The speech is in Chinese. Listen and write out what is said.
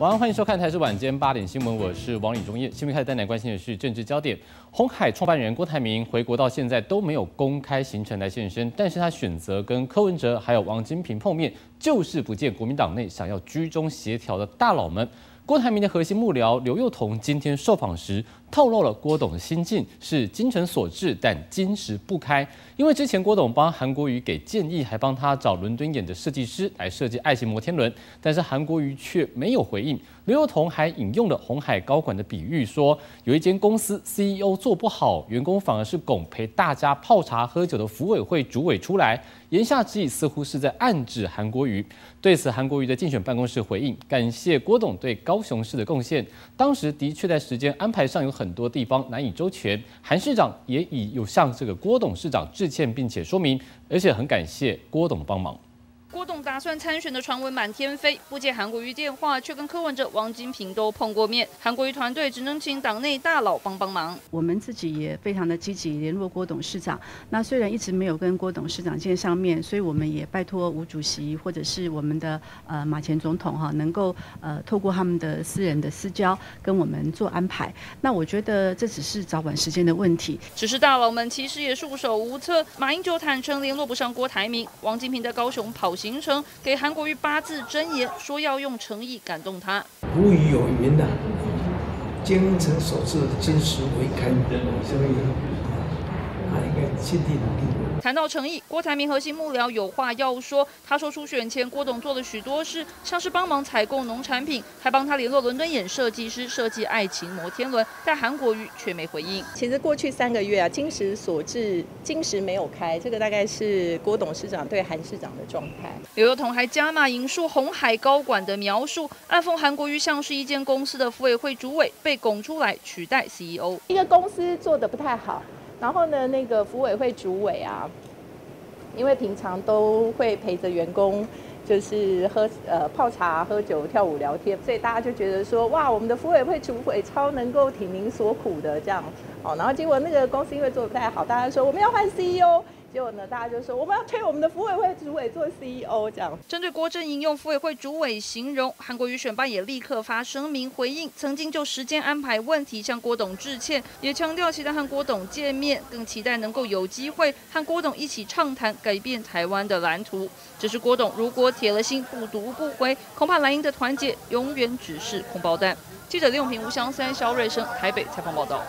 晚安，欢迎收看台视晚间八点新闻，我是王李忠业。新闻开始带来关心的是政治焦点。红海创办人郭台铭回国到现在都没有公开行程来现身，但是他选择跟柯文哲还有王金平碰面，就是不见国民党内想要居中协调的大佬们。郭台铭的核心幕僚刘幼彤今天受访时透露了郭董的心境是精诚所至，但金石不开。因为之前郭董帮韩国瑜给建议，还帮他找伦敦演的设计师来设计爱情摩天轮，但是韩国瑜却没有回应。刘幼彤还引用了红海高管的比喻，说有一间公司 CEO 做不好，员工反而是拱陪大家泡茶喝酒的服委会主委出来，言下之意似乎是在暗指韩国瑜。对此，韩国瑜的竞选办公室回应，感谢郭董对高高雄市的贡献。当时的确在时间安排上有很多地方难以周全，韩市长也已有向这个郭董事长致歉，并且说明，而且很感谢郭董的帮忙。郭董打算参选的传闻满天飞，不接韩国瑜电话，却跟柯文哲、王金平都碰过面。韩国瑜团队只能请党内大佬帮帮忙。我们自己也非常的积极联络郭董事长。那虽然一直没有跟郭董事长见上面，所以我们也拜托吴主席或者是我们的呃马前总统哈，能够呃透过他们的私人的私交跟我们做安排。那我觉得这只是早晚时间的问题。只是大佬们其实也束手无策。马英九坦诚联络不上郭台铭，王金平在高雄跑。行程给韩国瑜八字真言，说要用诚意感动他。古语有云呐，精诚所至，金石为开。所以尽力努力。谈到诚意，郭台铭核心幕僚有话要说。他说初选前郭董做了许多事，像是帮忙采购农产品，还帮他联络伦敦眼设计师设计爱情摩天轮，但韩国瑜却没回应。其实过去三个月啊，金石所至，金石没有开，这个大概是郭董事长对韩市长的状态。刘幼彤还加码引述红海高管的描述，暗讽韩国瑜像是一间公司的副委会主委，被拱出来取代 CEO。一个公司做的不太好。然后呢，那个服委会主委啊，因为平常都会陪着员工，就是喝呃泡茶、喝酒、跳舞、聊天，所以大家就觉得说，哇，我们的服委会主委超能够挺您所苦的这样。哦，然后结果那个公司因为做的不太好，大家说我们要换 CEO。结果呢，大家就说我们要推我们的服委会主委做 CEO 这样。针对郭正引用服委会主委形容，韩国瑜选办也立刻发声明回应，曾经就时间安排问题向郭董致歉，也强调期待和郭董见面，更期待能够有机会和郭董一起畅谈改变台湾的蓝图。只是郭董如果铁了心不读不回，恐怕蓝营的团结永远只是空包弹。记者李永平、吴香三、肖瑞生台北采访报道。